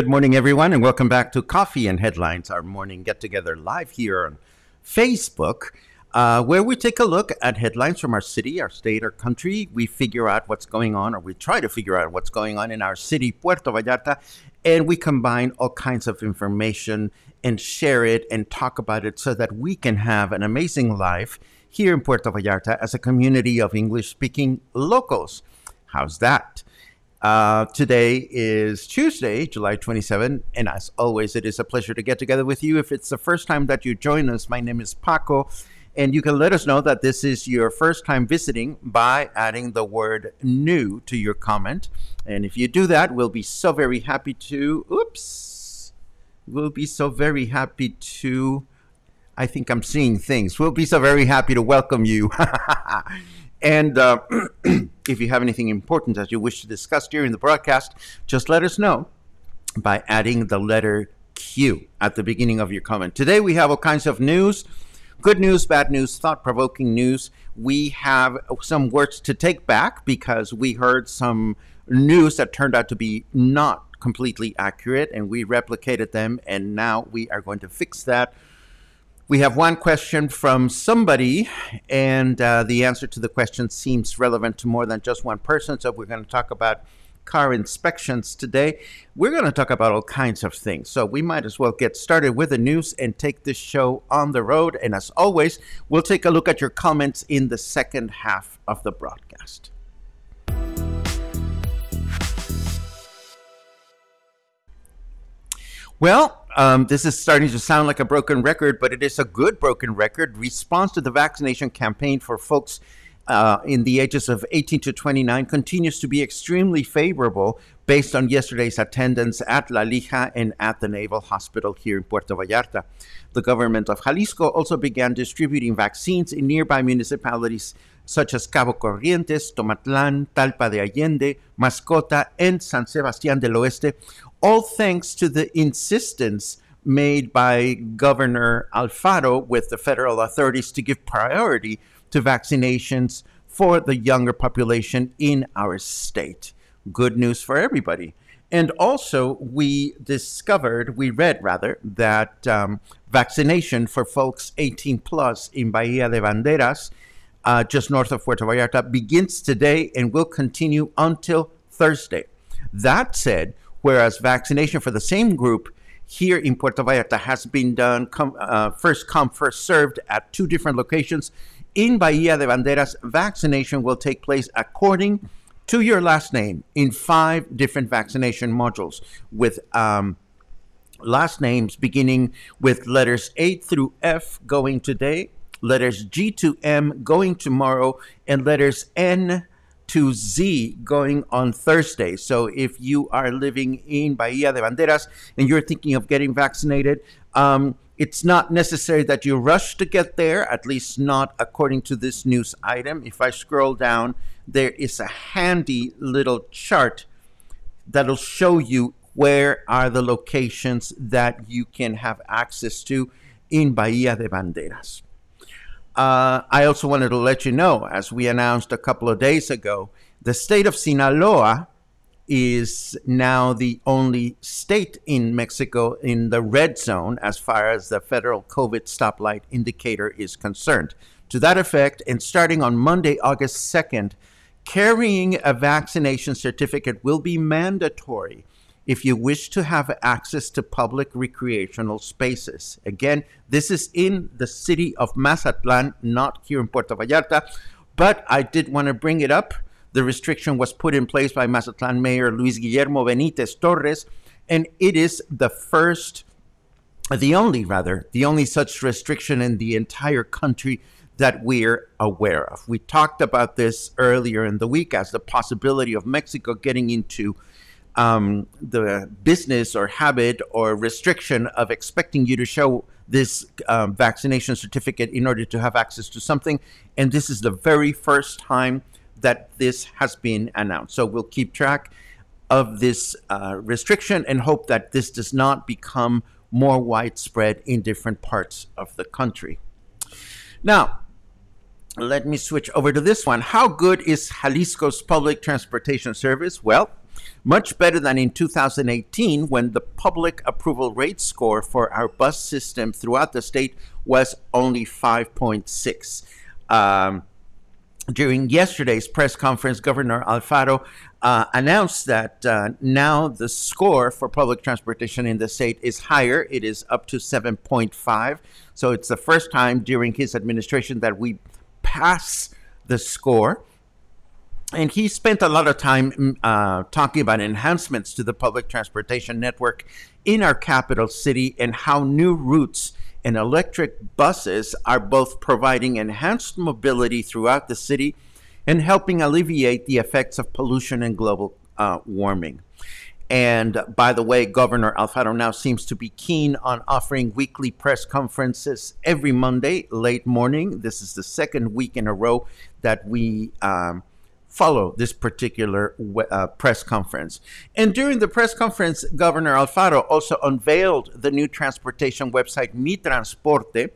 Good morning, everyone, and welcome back to Coffee and Headlines, our morning get together live here on Facebook, uh, where we take a look at headlines from our city, our state, our country. We figure out what's going on, or we try to figure out what's going on in our city, Puerto Vallarta, and we combine all kinds of information and share it and talk about it so that we can have an amazing life here in Puerto Vallarta as a community of English speaking locals. How's that? Uh, today is Tuesday, July 27, and as always, it is a pleasure to get together with you. If it's the first time that you join us, my name is Paco, and you can let us know that this is your first time visiting by adding the word new to your comment. And if you do that, we'll be so very happy to. Oops. We'll be so very happy to. I think I'm seeing things. We'll be so very happy to welcome you. And uh, if you have anything important that you wish to discuss during the broadcast, just let us know by adding the letter Q at the beginning of your comment. Today we have all kinds of news good news, bad news, thought provoking news. We have some words to take back because we heard some news that turned out to be not completely accurate and we replicated them, and now we are going to fix that we have one question from somebody, and uh, the answer to the question seems relevant to more than just one person. So we're going to talk about car inspections today. We're going to talk about all kinds of things. So we might as well get started with the news and take this show on the road. And as always, we'll take a look at your comments in the second half of the broadcast. Well, um, this is starting to sound like a broken record, but it is a good broken record. Response to the vaccination campaign for folks uh, in the ages of 18 to 29 continues to be extremely favorable based on yesterday's attendance at La Lija and at the Naval Hospital here in Puerto Vallarta. The government of Jalisco also began distributing vaccines in nearby municipalities such as Cabo Corrientes, Tomatlan, Talpa de Allende, Mascota, and San Sebastián del Oeste, all thanks to the insistence made by Governor Alfaro with the federal authorities to give priority to vaccinations for the younger population in our state. Good news for everybody. And also, we discovered, we read rather, that um, vaccination for folks 18 plus in Bahia de Banderas, uh, just north of Puerto Vallarta, begins today and will continue until Thursday. That said, whereas vaccination for the same group here in Puerto Vallarta has been done com, uh, first come, first served at two different locations. In Bahia de Banderas, vaccination will take place according to your last name in five different vaccination modules with um, last names beginning with letters A through F going today, letters G to M going tomorrow, and letters N to Z going on Thursday. So if you are living in Bahia de Banderas and you're thinking of getting vaccinated, um, It's not necessary that you rush to get there, at least not according to this news item. If I scroll down, there is a handy little chart that'll show you where are the locations that you can have access to in Bahia de Banderas. Uh, I also wanted to let you know, as we announced a couple of days ago, the state of Sinaloa is now the only state in Mexico in the red zone as far as the federal COVID stoplight indicator is concerned. To that effect, and starting on Monday, August 2nd, carrying a vaccination certificate will be mandatory if you wish to have access to public recreational spaces. Again, this is in the city of Mazatlan, not here in Puerto Vallarta, but I did want to bring it up the restriction was put in place by Mazatlan Mayor Luis Guillermo Benitez Torres, and it is the first, the only rather, the only such restriction in the entire country that we're aware of. We talked about this earlier in the week as the possibility of Mexico getting into um, the business or habit or restriction of expecting you to show this um, vaccination certificate in order to have access to something. And this is the very first time that this has been announced. So we'll keep track of this uh, restriction and hope that this does not become more widespread in different parts of the country. Now, let me switch over to this one. How good is Jalisco's public transportation service? Well, much better than in 2018 when the public approval rate score for our bus system throughout the state was only 5.6. Um, during yesterday's press conference, Governor Alfaro uh, announced that uh, now the score for public transportation in the state is higher. It is up to 7.5. So it's the first time during his administration that we pass the score. And he spent a lot of time mm, uh, talking about enhancements to the public transportation network in our capital city and how new routes and electric buses are both providing enhanced mobility throughout the city and helping alleviate the effects of pollution and global uh, warming. And by the way, Governor Alfaro now seems to be keen on offering weekly press conferences every Monday, late morning. This is the second week in a row that we um, follow this particular uh, press conference. And during the press conference, Governor Alfaro also unveiled the new transportation website Mi Transporte,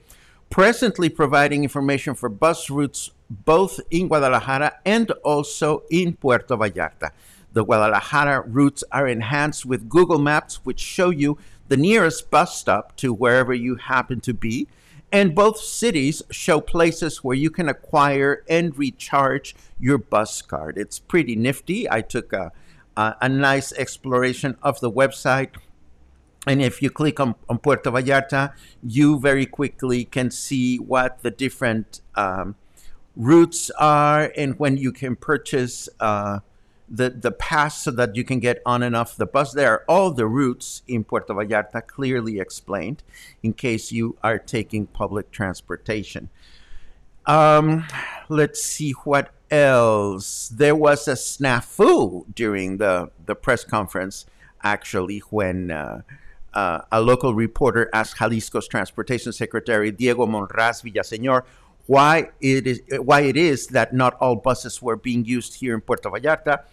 presently providing information for bus routes both in Guadalajara and also in Puerto Vallarta. The Guadalajara routes are enhanced with Google Maps, which show you the nearest bus stop to wherever you happen to be. And both cities show places where you can acquire and recharge your bus card. It's pretty nifty. I took a, a, a nice exploration of the website. And if you click on, on, Puerto Vallarta, you very quickly can see what the different um, routes are and when you can purchase uh, the, the pass so that you can get on and off the bus. There are all the routes in Puerto Vallarta clearly explained in case you are taking public transportation. Um, let's see what else. There was a snafu during the, the press conference, actually, when uh, uh, a local reporter asked Jalisco's transportation secretary, Diego Monraz Villaseñor, why it is why it is that not all buses were being used here in Puerto Vallarta.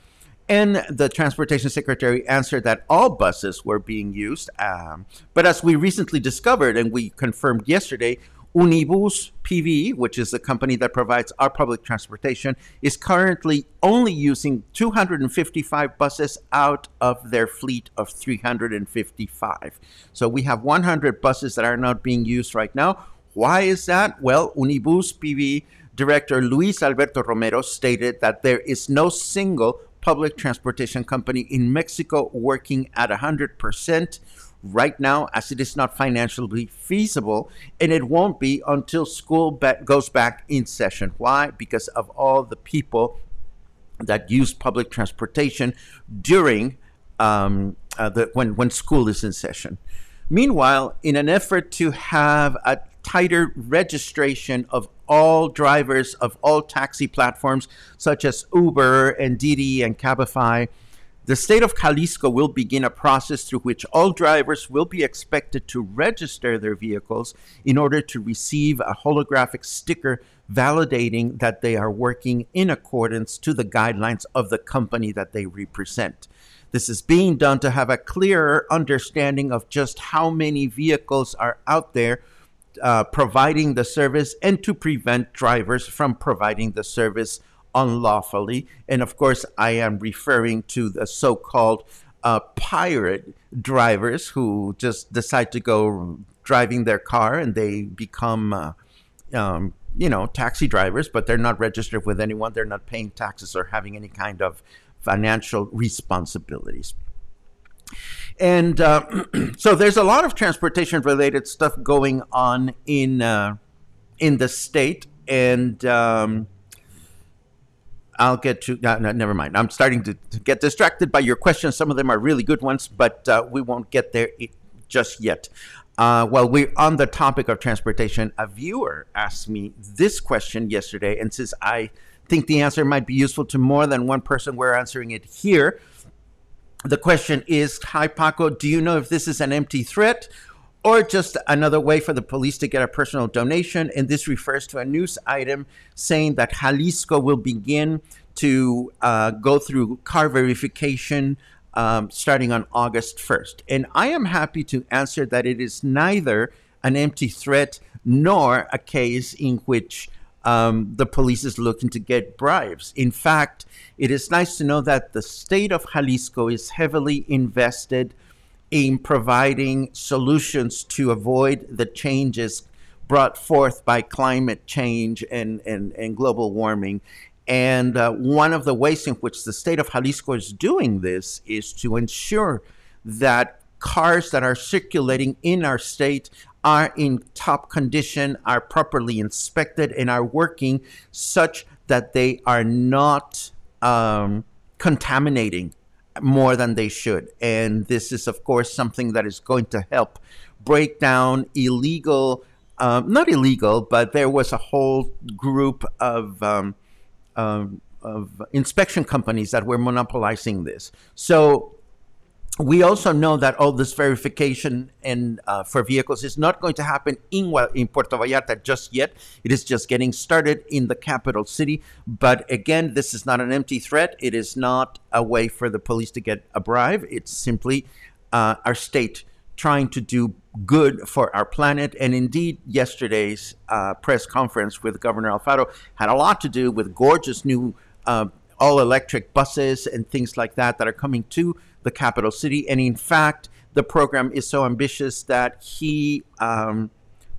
And the transportation secretary answered that all buses were being used. Um, but as we recently discovered and we confirmed yesterday, Unibus PV, which is the company that provides our public transportation, is currently only using 255 buses out of their fleet of 355. So we have 100 buses that are not being used right now. Why is that? Well, Unibus PV director Luis Alberto Romero stated that there is no single public transportation company in Mexico working at 100% right now, as it is not financially feasible, and it won't be until school goes back in session. Why? Because of all the people that use public transportation during um, uh, the, when, when school is in session. Meanwhile, in an effort to have a tighter registration of all drivers of all taxi platforms such as Uber and Didi and Cabify, The state of Jalisco will begin a process through which all drivers will be expected to register their vehicles in order to receive a holographic sticker validating that they are working in accordance to the guidelines of the company that they represent. This is being done to have a clearer understanding of just how many vehicles are out there uh, providing the service and to prevent drivers from providing the service unlawfully. And of course, I am referring to the so called uh, pirate drivers who just decide to go driving their car and they become, uh, um, you know, taxi drivers, but they're not registered with anyone. They're not paying taxes or having any kind of financial responsibilities. And uh, so there's a lot of transportation related stuff going on in uh, in the state, and um, I'll get to. No, no, never mind. I'm starting to, to, get distracted by your questions. Some of them are really good ones, but uh, we won't get there just yet. Uh, while we're on the topic of transportation, a viewer asked me this question yesterday, and since I think the answer might be useful to more than one person, we're answering it here. The question is Hi, Paco, do you know if this is an empty threat or just another way for the police to get a personal donation? And this refers to a news item saying that Jalisco will begin to uh, go through car verification um, starting on August 1st. And I am happy to answer that it is neither an empty threat nor a case in which um, the police is looking to get bribes. In fact, it is nice to know that the state of Jalisco is heavily invested in providing solutions to avoid the changes brought forth by climate change and, and, and global warming. And uh, one of the ways in which the state of Jalisco is doing this is to ensure that cars that are circulating in our state are in top condition, are properly inspected, and are working such that they are not um, contaminating more than they should. And this is, of course, something that is going to help break down illegal, um, not illegal, but there was a whole group of. Um, um of inspection companies that were monopolizing this. So we also know that all this verification and uh, for vehicles is not going to happen in in Puerto Vallarta just yet. It is just getting started in the capital city. But again, this is not an empty threat. It is not a way for the police to get a bribe. It's simply uh, our state trying to do good for our planet. And indeed, yesterday's uh, press conference with Governor Alfaro had a lot to do with gorgeous new uh, all electric buses and things like that that are coming to the capital city. And in fact, the program is so ambitious that he um,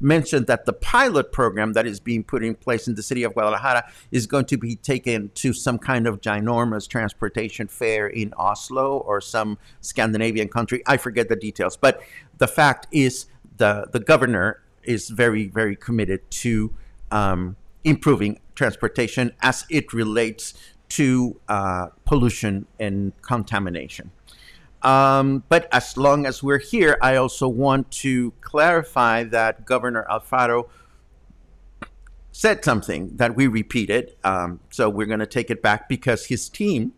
mentioned that the pilot program that is being put in place in the city of Guadalajara is going to be taken to some kind of ginormous transportation fair in Oslo or some Scandinavian country. I forget the details, but the fact is the the governor is very very committed to um, improving transportation as it relates to uh, pollution and contamination. Um, but as long as we're here, I also want to clarify that Governor Alfaro said something that we repeated. Um, so we're going to take it back because his team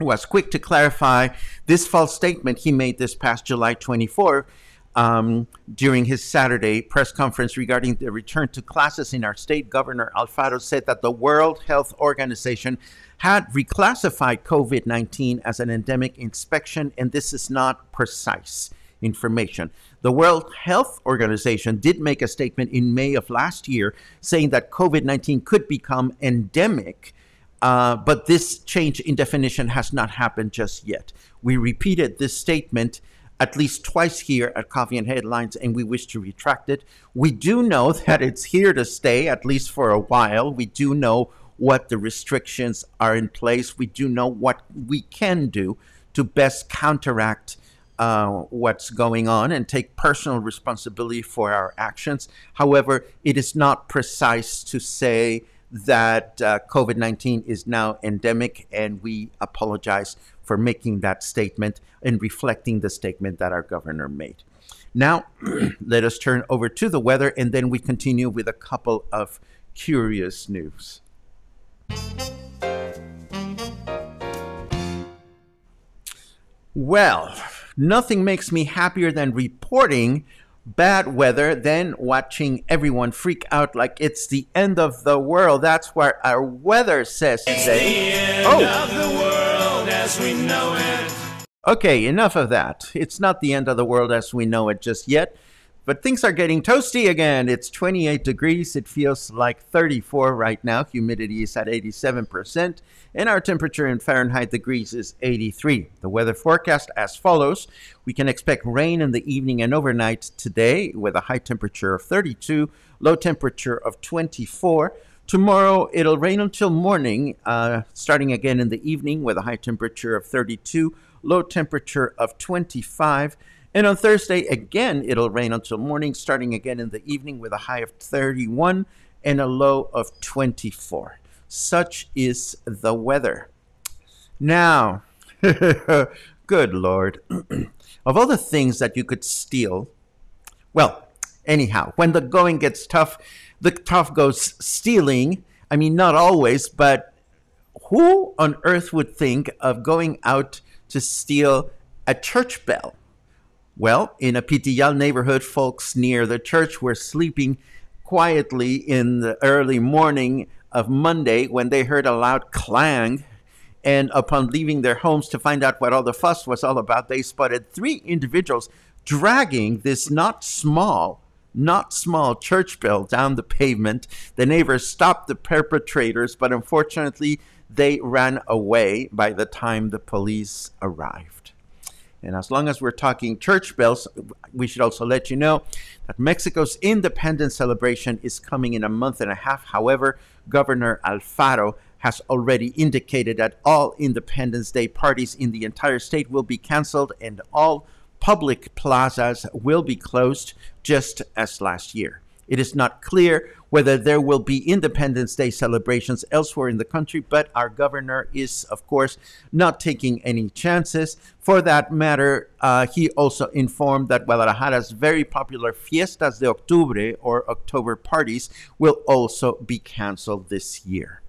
was quick to clarify this false statement he made this past July 24 um, during his Saturday press conference regarding the return to classes in our state. Governor Alfaro said that the World Health Organization had reclassified COVID 19 as an endemic inspection, and this is not precise information. The World Health Organization did make a statement in May of last year saying that COVID 19 could become endemic. Uh, but this change in definition has not happened just yet. We repeated this statement at least twice here at Coffee and Headlines, and we wish to retract it. We do know that it's here to stay, at least for a while. We do know what the restrictions are in place. We do know what we can do to best counteract uh, what's going on and take personal responsibility for our actions. However, it is not precise to say that uh, COVID 19 is now endemic, and we apologize for making that statement and reflecting the statement that our governor made. Now, let us turn over to the weather, and then we continue with a couple of curious news. Well, nothing makes me happier than reporting bad weather than watching everyone freak out like it's the end of the world. That's what our weather says today. oh. Okay, enough of that. It's not the end of the world as we know it just yet. But things are getting toasty again. It's 28 degrees. It feels like 34 right now. Humidity is at 87%. And our temperature in Fahrenheit degrees is 83. The weather forecast as follows We can expect rain in the evening and overnight today with a high temperature of 32, low temperature of 24. Tomorrow it'll rain until morning, uh, starting again in the evening with a high temperature of 32, low temperature of 25. And on Thursday, again, it'll rain until morning, starting again in the evening with a high of 31 and a low of 24. Such is the weather. Now, good Lord, of all the things that you could steal, well, anyhow, when the going gets tough, the tough goes stealing. I mean, not always, but who on earth would think of going out to steal a church bell? Well, in a Pitillal neighborhood, folks near the church were sleeping quietly in the early morning of Monday when they heard a loud clang. And upon leaving their homes to find out what all the fuss was all about, they spotted three individuals dragging this not small, not small church bell down the pavement. The neighbors stopped the perpetrators, but unfortunately, they ran away by the time the police arrived. And as long as we're talking church bells, we should also let you know that Mexico's independence celebration is coming in a month and a half. However, Governor Alfaro has already indicated that all Independence Day parties in the entire state will be canceled and all public plazas will be closed just as last year. It is not clear whether there will be Independence Day celebrations elsewhere in the country, but our governor is, of course, not taking any chances. For that matter, uh, he also informed that Guadalajara's very popular Fiestas de Octubre, or October parties, will also be canceled this year.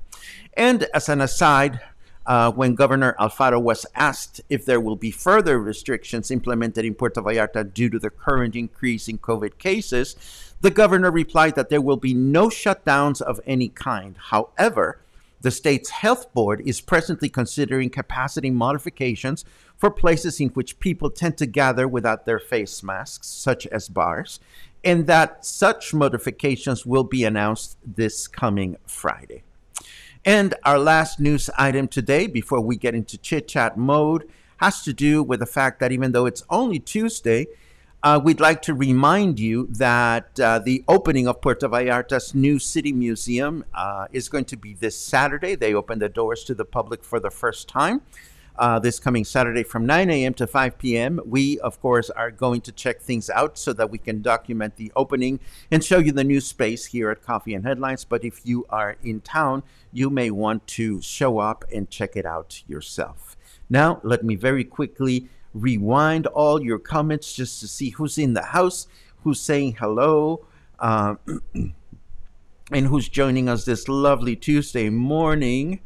And as an aside, uh, when Governor Alfaro was asked if there will be further restrictions implemented in Puerto Vallarta due to the current increase in COVID cases, the governor replied that there will be no shutdowns of any kind. However, the state's health board is presently considering capacity modifications for places in which people tend to gather without their face masks, such as bars, and that such modifications will be announced this coming Friday. And our last news item today, before we get into chit chat mode, has to do with the fact that even though it's only Tuesday, uh, we'd like to remind you that uh, the opening of Puerto Vallarta's new city museum uh, is going to be this Saturday. They open the doors to the public for the first time. Uh, this coming Saturday from 9 a.m. to 5 p.m. We, of course, are going to check things out so that we can document the opening and show you the new space here at Coffee and Headlines. But if you are in town, you may want to show up and check it out yourself. Now, let me very quickly rewind all your comments just to see who's in the house, who's saying hello, uh, and who's joining us this lovely Tuesday morning.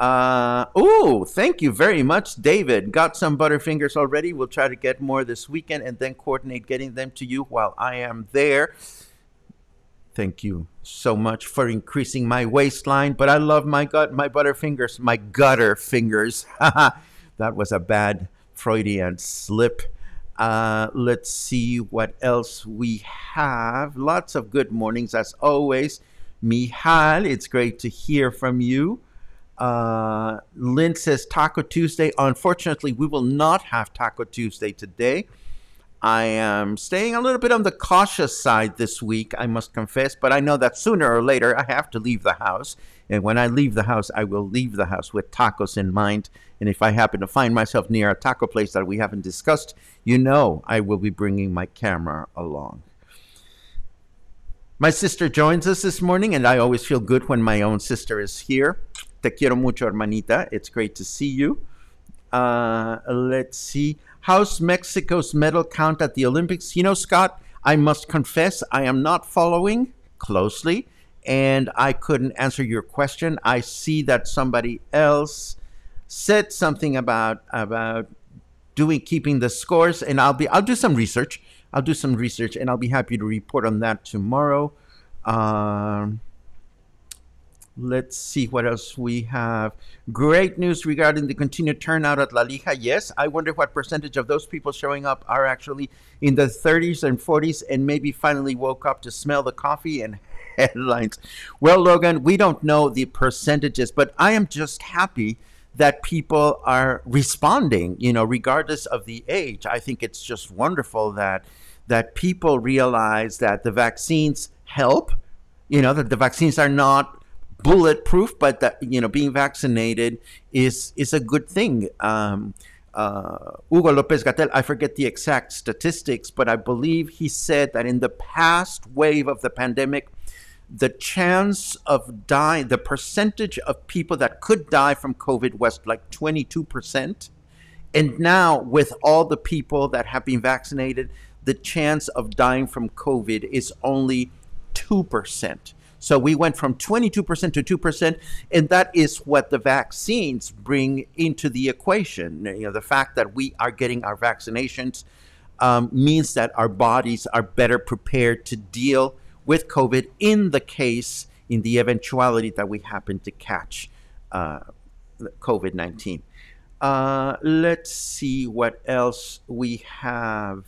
Uh, oh, thank you very much, David. Got some Butterfingers already. We'll try to get more this weekend and then coordinate getting them to you while I am there. Thank you so much for increasing my waistline. But I love my gut, my Butterfingers, my gutter fingers. that was a bad Freudian slip. Uh, let's see what else we have. Lots of good mornings as always. Mihal, it's great to hear from you. Uh, Lynn says Taco Tuesday. Unfortunately, we will not have Taco Tuesday today. I am staying a little bit on the cautious side this week, I must confess, but I know that sooner or later I have to leave the house. And when I leave the house, I will leave the house with tacos in mind. And if I happen to find myself near a taco place that we haven't discussed, you know I will be bringing my camera along. My sister joins us this morning, and I always feel good when my own sister is here. Te quiero mucho, hermanita. It's great to see you. Uh, let's see. How's Mexico's medal count at the Olympics? You know, Scott, I must confess I am not following closely and I couldn't answer your question. I see that somebody else said something about about doing keeping the scores, and I'll be I'll do some research. I'll do some research, and I'll be happy to report on that tomorrow. Um, let's see what else we have. Great news regarding the continued turnout at La Lija. Yes, I wonder what percentage of those people showing up are actually in the 30s and 40s and maybe finally woke up to smell the coffee and headlines. Well, Logan, we don't know the percentages, but I am just happy that people are responding, you know, regardless of the age. I think it's just wonderful that that people realize that the vaccines help, you know, that the vaccines are not bulletproof, but that you know being vaccinated is is a good thing. Um, uh, Hugo Lopez Gatell, I forget the exact statistics, but I believe he said that in the past wave of the pandemic, the chance of dying, the percentage of people that could die from COVID was like 22%. And now, with all the people that have been vaccinated, the chance of dying from COVID is only 2%. So we went from 22% to 2%, and that is what the vaccines bring into the equation. You know, the fact that we are getting our vaccinations um, means that our bodies are better prepared to deal with COVID in the case, in the eventuality that we happen to catch uh, COVID 19. Uh, let's see what else we have.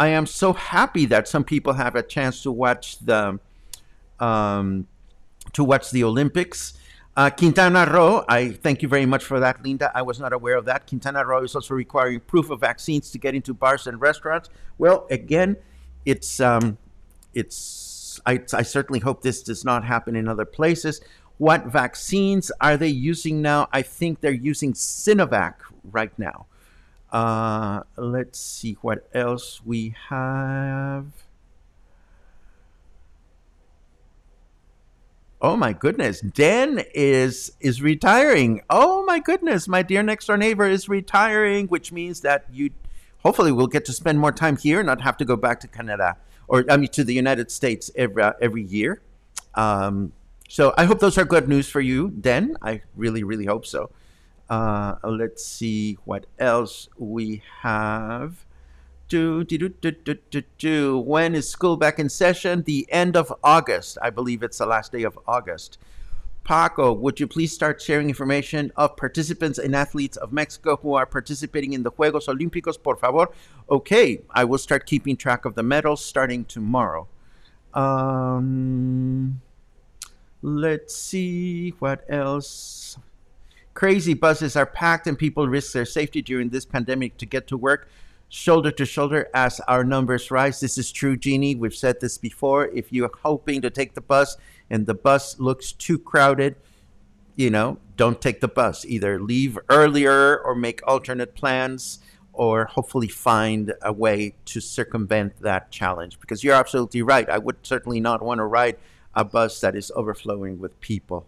I am so happy that some people have a chance to watch the um, to watch the Olympics. Uh, Quintana Roo, I thank you very much for that, Linda. I was not aware of that. Quintana Roo is also requiring proof of vaccines to get into bars and restaurants. Well, again, it's um, it's I, I certainly hope this does not happen in other places. What vaccines are they using now? I think they're using Sinovac right now. Uh, let's see what else we have. Oh my goodness, Dan is is retiring. Oh my goodness, my dear next door neighbor is retiring, which means that you hopefully will get to spend more time here, not have to go back to Canada or I mean to the United States every uh, every year. Um, so I hope those are good news for you, Dan. I really really hope so. Uh, let's see what else we have. When is school back in session? The end of August. I believe it's the last day of August. Paco, would you please start sharing information of participants and athletes of Mexico who are participating in the Juegos Olímpicos, por favor? Okay, I will start keeping track of the medals starting tomorrow. Um, let's see what else. Crazy buses are packed and people risk their safety during this pandemic to get to work shoulder to shoulder as our numbers rise. This is true, Jeannie. We've said this before. If you're hoping to take the bus and the bus looks too crowded, you know, don't take the bus. Either leave earlier or make alternate plans or hopefully find a way to circumvent that challenge because you're absolutely right. I would certainly not want to ride a bus that is overflowing with people.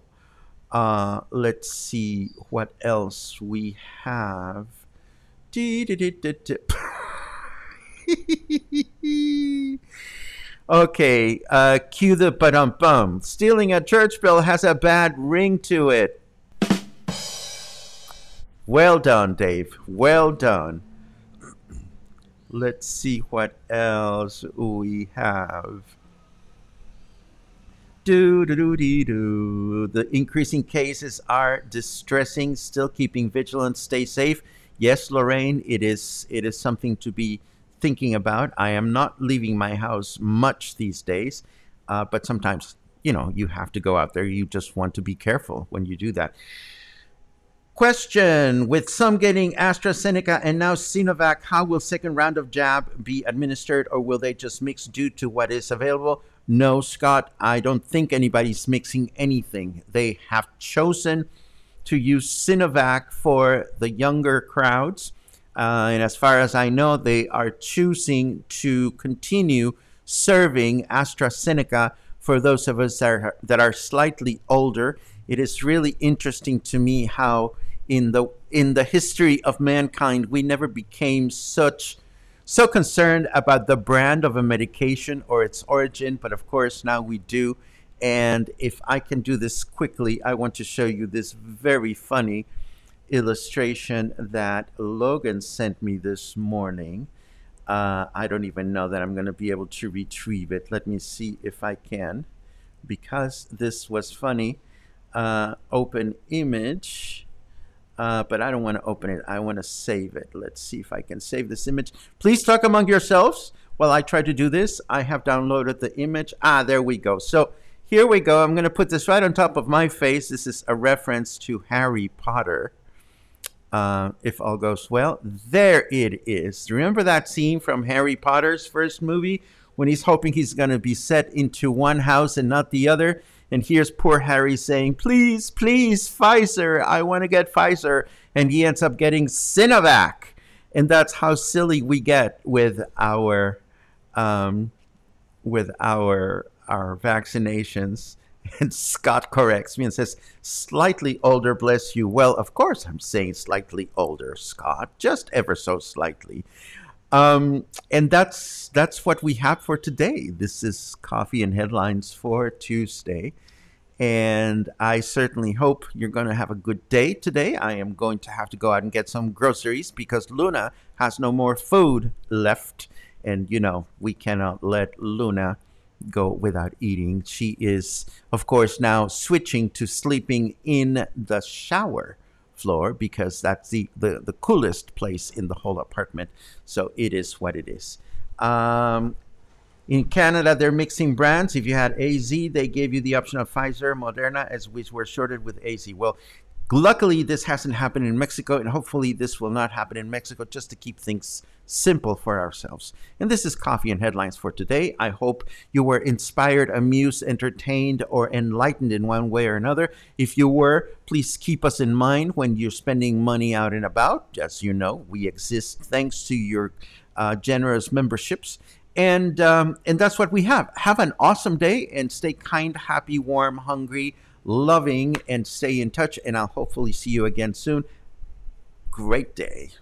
Uh, let's see what else we have. okay, uh, cue the ba bum. Stealing a church bell has a bad ring to it. Well done, Dave. Well done. Let's see what else we have. Do do do dee do. The increasing cases are distressing. Still keeping vigilant. Stay safe yes, Lorraine, it is it is something to be thinking about. I am not leaving my house much these days, uh, but sometimes you know you have to go out there. You just want to be careful when you do that. Question With some getting AstraZeneca and now Sinovac, how will second round of jab be administered, or will they just mix due to what is available? No, Scott, I don't think anybody's mixing anything. They have chosen to use Sinovac for the younger crowds. Uh, and as far as I know, they are choosing to continue serving AstraZeneca for those of us that are, that are slightly older. It is really interesting to me how in the in the history of mankind we never became such so concerned about the brand of a medication or its origin, but of course now we do. And if I can do this quickly, I want to show you this very funny illustration that Logan sent me this morning. Uh, I don't even know that I'm going to be able to retrieve it. Let me see if I can, because this was funny. Uh, open image, uh, but I don't want to open it. I want to save it. Let's see if I can save this image. Please talk among yourselves while I try to do this. I have downloaded the image. Ah, there we go. So here we go. I'm going to put this right on top of my face. This is a reference to Harry Potter. Uh, if all goes well, there it is. Remember that scene from Harry Potter's first movie when he's hoping he's going to be set into one house and not the other? And here's poor Harry saying, Please, please, Pfizer, I want to get Pfizer. And he ends up getting Sinovac. And that's how silly we get with our um, with our our vaccinations. And Scott corrects me and says, slightly older, bless you. Well, of course, I'm saying slightly older, Scott, just ever so slightly. Um, and that's that's what we have for today. This is coffee and headlines for Tuesday. And I certainly hope you're going to have a good day today. I am going to have to go out and get some groceries because Luna has no more food left. And, you know, we cannot let Luna go without eating. She is, of course, now switching to sleeping in the shower floor because that's the, the, the coolest place in the whole apartment. So it is what it is. Um, in Canada, they're mixing brands. If you had AZ, they gave you the option of Pfizer, Moderna, as we were shorted with AZ. Well, Luckily, this hasn't happened in Mexico, and hopefully, this will not happen in Mexico just to keep things simple for ourselves. And this is Coffee and Headlines for today. I hope you were inspired, amused, entertained, or enlightened in one way or another. If you were, please keep us in mind when you're spending money out and about. As you know, we exist thanks to your uh, generous memberships. And, um, and that's what we have. Have an awesome day and stay kind, happy, warm, hungry loving, and stay in touch. And I'll hopefully see you again soon. Great day.